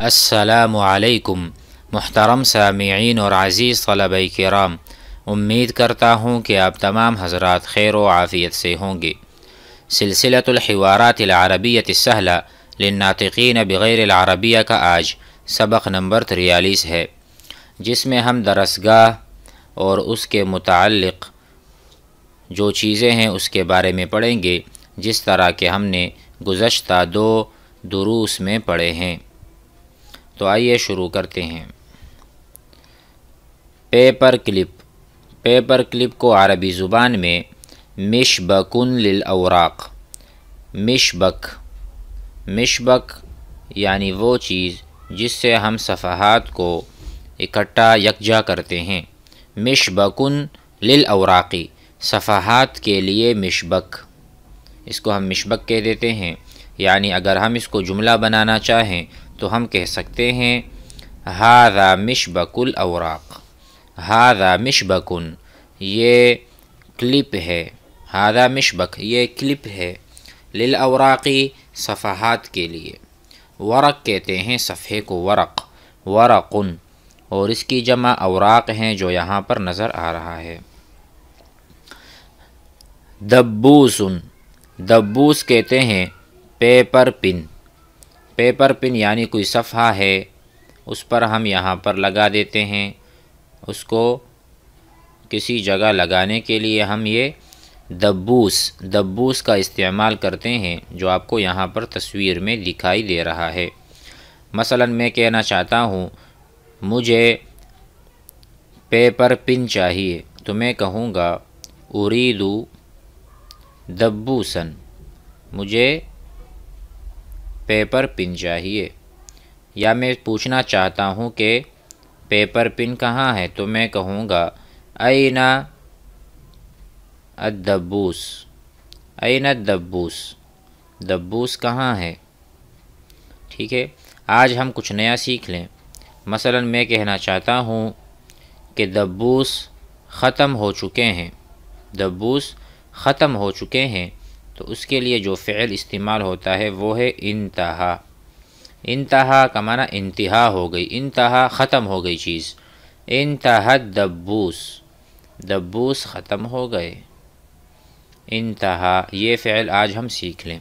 असलकुम मोहतरम सामीन और अज़ीज़ तलब कराम उम्मीद करता हूँ कि आप तमाम हजरात खैर व आफ़ियत से होंगे सिलसिलतलवारातरबियत सहला लनातिकीन बग़ैर अरबिया का आज सबक नंबर तिरयालीस है जिसमें हम दरसगाह और उसके मुतक़ जो चीज़ें हैं उसके बारे में पढ़ेंगे, जिस तरह के हमने गुज़श्ता दो दुरूस में पढ़े हैं। तो आइए शुरू करते हैं। Paper clip. पेपर क्लिप को अरबी ज़ुबान में मिशबकुन लिलअवराक मिशबक। मिशबक यानी वो चीज़ जिससे हम सफ़ाहात को इकट्ठा यकजा करते हैं। मिशबकुन लिलअवराक़ी सफ़ाहात के लिए मिशबक। इसको हम मिशबक कह देते हैं। यानी अगर हम इसको जुमला बनाना चाहें तो हम कह सकते हैं, हादा मिशबकुल अवराक हादा मिशबकुन, ये क्लिप है। हादा मिशबक, ये क्लिप है। लिल अवराक़ी सफ़ाहात के लिए। वरक कहते हैं सफ़े को वरक। वरक़ुन, और इसकी जमा अवराक हैं जो यहाँ पर नज़र आ रहा है। दब्बूसन। दब्बूस कहते हैं पेपर पिन। पेपर पिन यानी कोई सफ़ा है, उस पर हम यहाँ पर लगा देते हैं। उसको किसी जगह लगाने के लिए हम ये दब्बूस दब्बूस का इस्तेमाल करते हैं, जो आपको यहाँ पर तस्वीर में दिखाई दे रहा है। मसलन मैं कहना चाहता हूँ, मुझे पेपर पिन चाहिए तो मैं कहूँगा, उरीदू दब्बूसन मुझे पेपर पिन चाहिए। या मैं पूछना चाहता हूँ कि पेपर पिन कहाँ है तो मैं कहूँगा अना अदब्बूस अना दब्बूस। दब्बूस कहाँ है? ठीक है, आज हम कुछ नया सीख लें। मसलन, मैं कहना चाहता हूँ कि दब्बूस ख़त्म हो चुके हैं। दब्बूस ख़त्म हो चुके हैं तो उसके लिए जो फ़ैल इस्तेमाल होता है वो है इंतहा। इंतहा का माना इंतहा हो गई, इंतहा ख़त्म हो गई चीज़। इंतहा दब्बूस दब्बूस ख़त्म हो गए। इंतहा, ये फ़ैल आज हम सीख लें।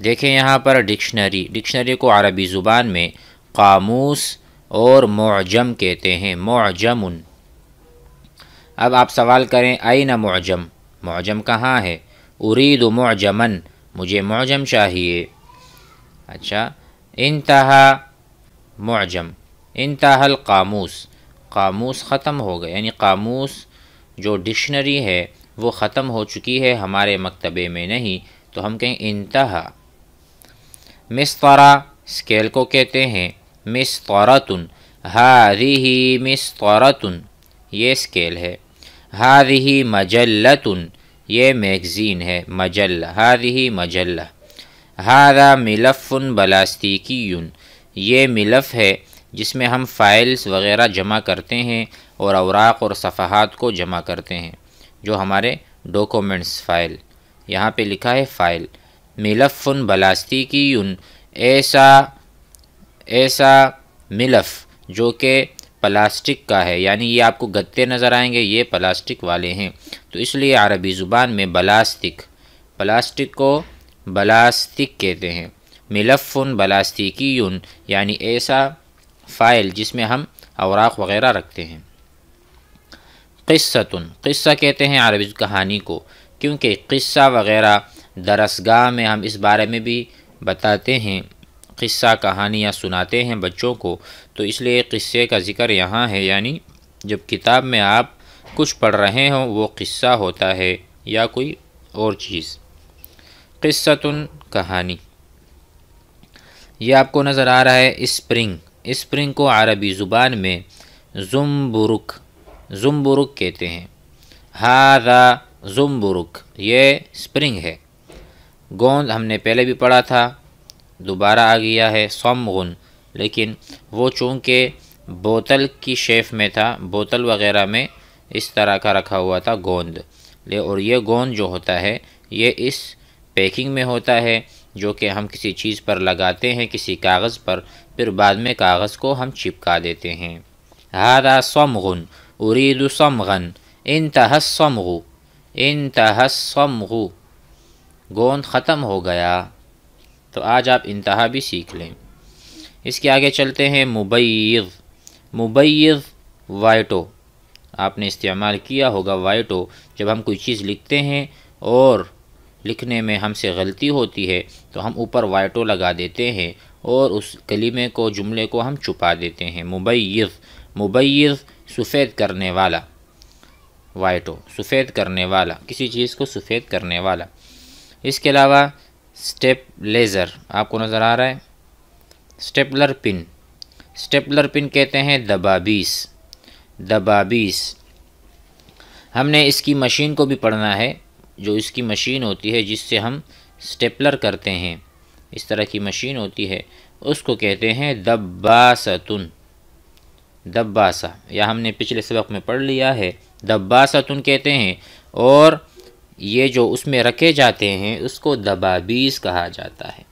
देखें यहाँ पर डिक्शनरी डिक्शनरी को अरबी ज़ुबान में कामूस और मुअजम कहते हैं मुअजमुन अब आप सवाल करें आई न मुअजम मौजम कहाँ है? उरीद मौजमन मुझे मौजम चाहिए। अच्छा इंतहा मौजम इंतहल कामूस। कामूस ख़त्म हो गए, यानी कामूस जो डिक्शनरी है, वो ख़त्म हो चुकी है हमारे मकतबे में नहीं तो हम कहें इंतहा। मिस्तरा, स्केल को कहते हैं, मिस्तरतुन हादी ही मिस्तरतुन, ये स्केल है। हादही मजल्लतुन, ये मैगज़ीन है मजल हादही मजल्ला। हादा मिलफ़ुन बलास्तिकीन ये मिलफ़ है, जिसमें हम फ़ाइल्स वग़ैरह जमा करते हैं और अवराक और सफ़ात को जमा करते हैं, जो हमारे डॉक्यूमेंट्स फ़ाइल, यहाँ पे लिखा है फ़ाइल। मिलफ़ुन बलास्तिकीन ऐसा ऐसा मिलफ़, जो कि प्लास्टिक का है, यानी ये आपको गत्ते नज़र आएँगे, ये प्लास्टिक वाले हैं। तो इसलिए अरबी ज़ुबान में बलास्टिक प्लास्टिक को बलास्टिक कहते हैं। मिलफ़ुन बलास्तिकीन यानी ऐसा फ़ाइल जिसमें हम अवराक वग़ैरह रखते हैं। क़िस्सतुन, क़िस्सा कहते हैं अरबी कहानी को, क्योंकि क़िस्सा वग़ैरह दरसगाह में हम इस बारे में भी बताते हैं। क़िस्सा, कहानियाँ सुनाते हैं बच्चों को। तो इसलिए क़िस्से का ज़िक्र यहाँ है, यानी जब किताब में आप कुछ पढ़ रहे हों, वो क़िस्सा होता है या कोई और चीज़। क़िस्सतुन कहानी। ये आपको नज़र आ रहा है स्प्रिंग। स्प्रिंग को अरबी ज़ुबान में जुम्बुरुक जुम्बुरुक कहते हैं। हादा जुम्बुरुक, ये स्प्रिंग है। गोंद हमने पहले भी पढ़ा था। दोबारा आ गया है गुन लेकिन वो चूँकि बोतल की शेफ़ में था, बोतल वग़ैरह में इस तरह का रखा हुआ था गोंद। ले, और ये गोंद जो होता है, ये इस पैकिंग में होता है जो कि हम किसी चीज़ पर लगाते हैं, किसी कागज़ पर, फिर बाद में कागज़ को हम चिपका देते हैं। हादा समगुन उरीद समगन इन तहस तहसमगु इन तहस तहसमगु गोंद ख़त्म हो गया। तो आज आप इंतहा भी सीख लें। इसके आगे चलते हैं मुबैज़ मुबैज़ वाइटो। आपने इस्तेमाल किया होगा वाइटो जब हम कोई चीज़ लिखते हैं और लिखने में हमसे गलती होती है तो हम ऊपर वाइटो लगा देते हैं और उस कलीमे को, जुमले को हम छुपा देते हैं। मुबैज़ मुबैज़ सफ़ेद करने वाला। वाइटो, सफ़ेद करने वाला। किसी चीज़ को सफ़ेद करने वाला। इसके अलावा स्टेप लेज़र आपको नज़र आ रहा है? Stapler pin. स्टेपलर पिन कहते हैं दबाबीस दबाबीस हमने इसकी मशीन को भी पढ़ना है, जो इसकी मशीन होती है जिससे हम स्टेपलर करते हैं। इस तरह की मशीन होती है, उसको कहते हैं दब्बासतुन। दब्बासा। या हमने पिछले सबक में पढ़ लिया है। दब्बासतुन कहते हैं, और ये जो उसमें रखे जाते हैं, उसको दबाबीस कहा जाता है।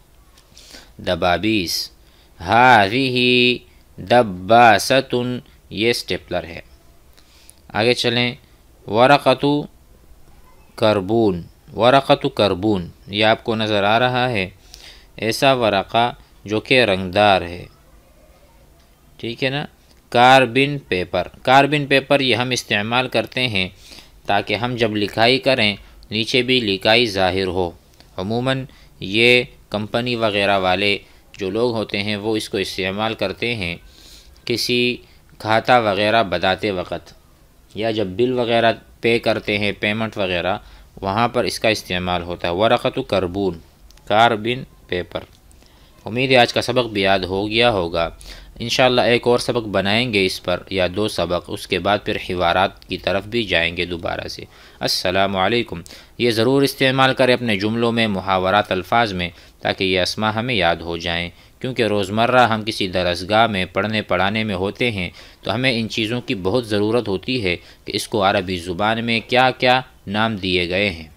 दबाबीस। हारी ही दब्बासतुन, ये स्टेपलर है। आगे चलें। वरक़तु करबून। वरक़तु करबून, ये आपको नज़र आ रहा है। ऐसा वरक़ा जो कि रंगदार है। ठीक है ना? कार्बिन पेपर। कार्बिन पेपर ये हम इस्तेमाल करते हैं ताकि हम जब लिखाई करें नीचे भी लिकाई ज़ाहिर हो। अमूमन ये कंपनी वगैरह वाले जो लोग होते हैं, वो इसको इस्तेमाल करते हैं किसी खाता वगैरह बताते वक्त या जब बिल वगैरह पे करते हैं, पेमेंट वगैरह, वहाँ पर इसका इस्तेमाल होता है। वरक़त करबून, कारबिन पेपर। उम्मीद है आज का सबक भी याद हो गया होगा। इन एक और सबक बनाएँगे इस पर, या दो सबक, उसके बाद फिर हिवारात की तरफ़ भी जाएँगे दोबारा से। असलकुम ये ज़रूर इस्तेमाल करें अपने जुमलों में मुहावरात अल्फाज में, ताकि ये असमा हमें याद हो जाएँ। क्योंकि रोज़मर्रा हम किसी दरसगाह में पढ़ने पढ़ाने में होते हैं तो हमें इन चीज़ों की बहुत ज़रूरत होती है कि इसको अरबी ज़ुबान में क्या क्या नाम दिए गए हैं।